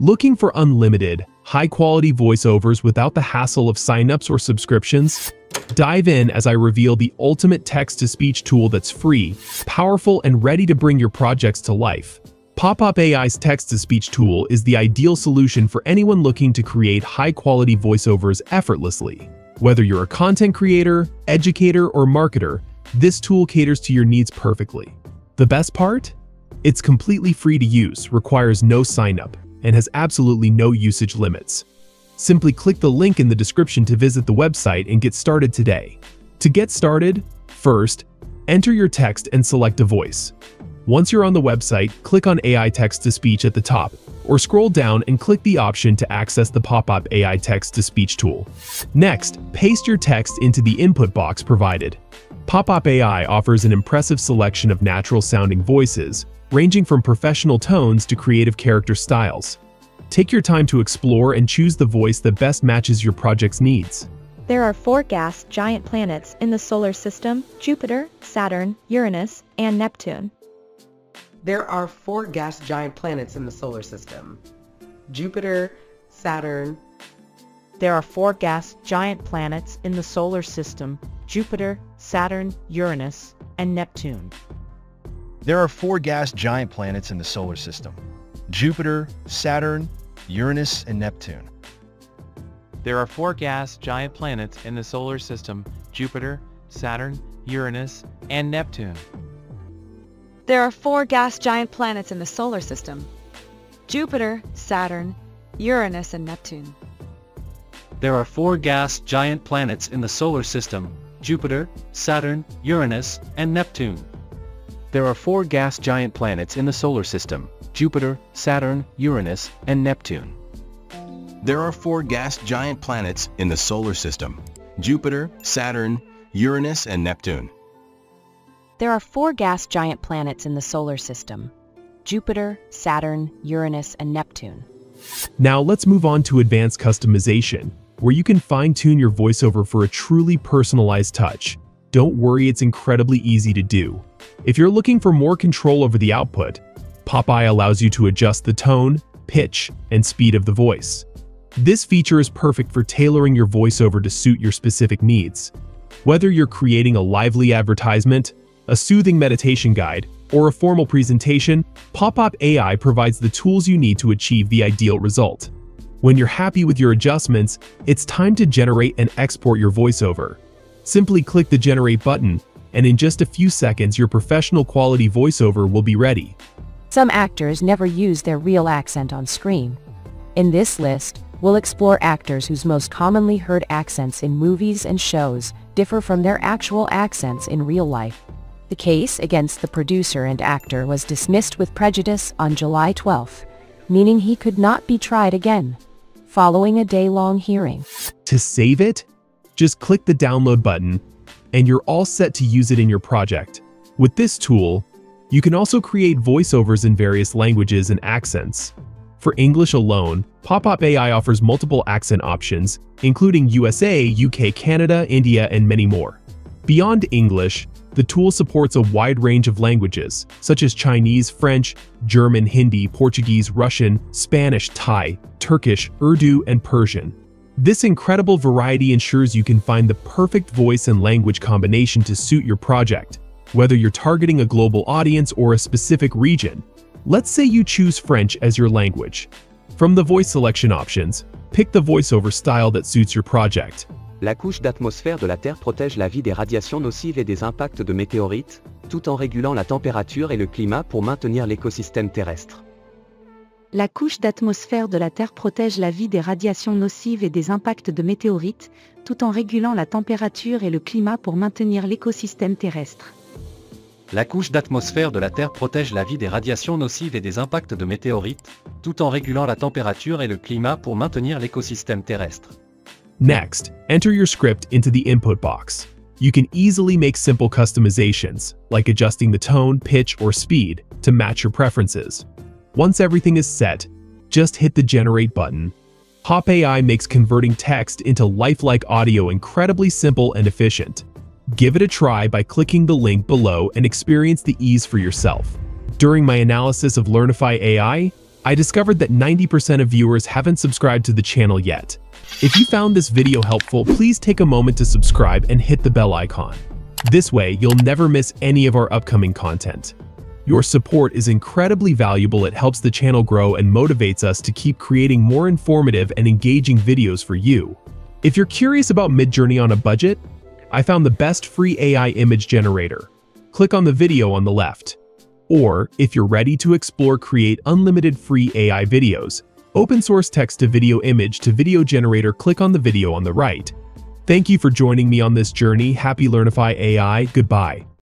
Looking for unlimited, high-quality voiceovers without the hassle of signups or subscriptions? Dive in as I reveal the ultimate text-to-speech tool that's free, powerful, and ready to bring your projects to life. PopPop AI's text-to-speech tool is the ideal solution for anyone looking to create high-quality voiceovers effortlessly. Whether you're a content creator, educator, or marketer, this tool caters to your needs perfectly. The best part? It's completely free to use, requires no sign-up, and has absolutely no usage limits. Simply click the link in the description to visit the website and get started today. To get started, first, enter your text and select a voice. Once you're on the website, click on AI Text-to-Speech at the top, or scroll down and click the option to access the PopPop AI Text-to-Speech tool. Next, paste your text into the input box provided. PopPop AI offers an impressive selection of natural-sounding voices, ranging from professional tones to creative character styles. Take your time to explore and choose the voice that best matches your project's needs. There are four gas giant planets in the solar system, Jupiter, Saturn, Uranus, and Neptune. There are four gas giant planets in the solar system. Jupiter, Saturn. There are four gas giant planets in the solar system, Jupiter, Saturn, Uranus, and Neptune. There are four gas giant planets in the solar system. Jupiter, Saturn, Uranus, and Neptune. There are four gas giant planets in the solar system, Jupiter, Saturn, Uranus, and Neptune. There are four gas giant planets in the solar system. Jupiter, Saturn, Uranus, and Neptune. There are four gas giant planets in the solar system, Jupiter, Saturn, Uranus, and Neptune. There are four gas giant planets in the solar system, Jupiter, Saturn, Uranus, and Neptune. There are four gas giant planets in the solar system, Jupiter, Saturn, Uranus, and Neptune. There are four gas giant planets in the solar system, Jupiter, Saturn, Uranus, and Neptune. Now let's move on to advanced customization, where you can fine-tune your voiceover for a truly personalized touch. Don't worry, it's incredibly easy to do. If you're looking for more control over the output, PopPop AI allows you to adjust the tone, pitch, and speed of the voice. This feature is perfect for tailoring your voiceover to suit your specific needs. Whether you're creating a lively advertisement, a soothing meditation guide, or a formal presentation, PopPop AI provides the tools you need to achieve the ideal result. When you're happy with your adjustments, it's time to generate and export your voiceover. Simply click the Generate button, and in just a few seconds your professional quality voiceover will be ready. Some actors never use their real accent on screen. In this list, we'll explore actors whose most commonly heard accents in movies and shows differ from their actual accents in real life. The case against the producer and actor was dismissed with prejudice on July 12, meaning he could not be tried again, following a day-long hearing. To save it, just click the download button and you're all set to use it in your project. With this tool, you can also create voiceovers in various languages and accents. For English alone, PopPop AI offers multiple accent options, including USA, UK, Canada, India, and many more. Beyond English, the tool supports a wide range of languages, such as Chinese, French, German, Hindi, Portuguese, Russian, Spanish, Thai, Turkish, Urdu, and Persian. This incredible variety ensures you can find the perfect voice and language combination to suit your project, whether you're targeting a global audience or a specific region. Let's say you choose French as your language. From the voice selection options, pick the voiceover style that suits your project. La couche d'atmosphère de la Terre protège la vie des radiations nocives et des impacts de météorites, tout en régulant la température et le climat pour maintenir l'écosystème terrestre. La couche d'atmosphère de la Terre protège la vie des radiations nocives et des impacts de météorites, tout en régulant la température et le climat pour maintenir l'écosystème terrestre. La couche d'atmosphère de la Terre protège la vie des radiations nocives et des impacts de météorites, tout en régulant la température et le climat pour maintenir l'écosystème terrestre. Next, enter your script into the input box. You can easily make simple customizations, like adjusting the tone, pitch, or speed to match your preferences. Once everything is set, just hit the Generate button. Hop AI makes converting text into lifelike audio incredibly simple and efficient. Give it a try by clicking the link below and experience the ease for yourself. During my analysis of Learnify AI, I discovered that 90% of viewers haven't subscribed to the channel yet. If you found this video helpful, please take a moment to subscribe and hit the bell icon. This way, you'll never miss any of our upcoming content. Your support is incredibly valuable, it helps the channel grow and motivates us to keep creating more informative and engaging videos for you. If you're curious about Midjourney on a budget, I found the best free AI image generator. Click on the video on the left. Or, if you're ready to explore create unlimited free AI videos, open source text to video image to video generator click on the video on the right. Thank you for joining me on this journey. Happy Learnify AI. Goodbye.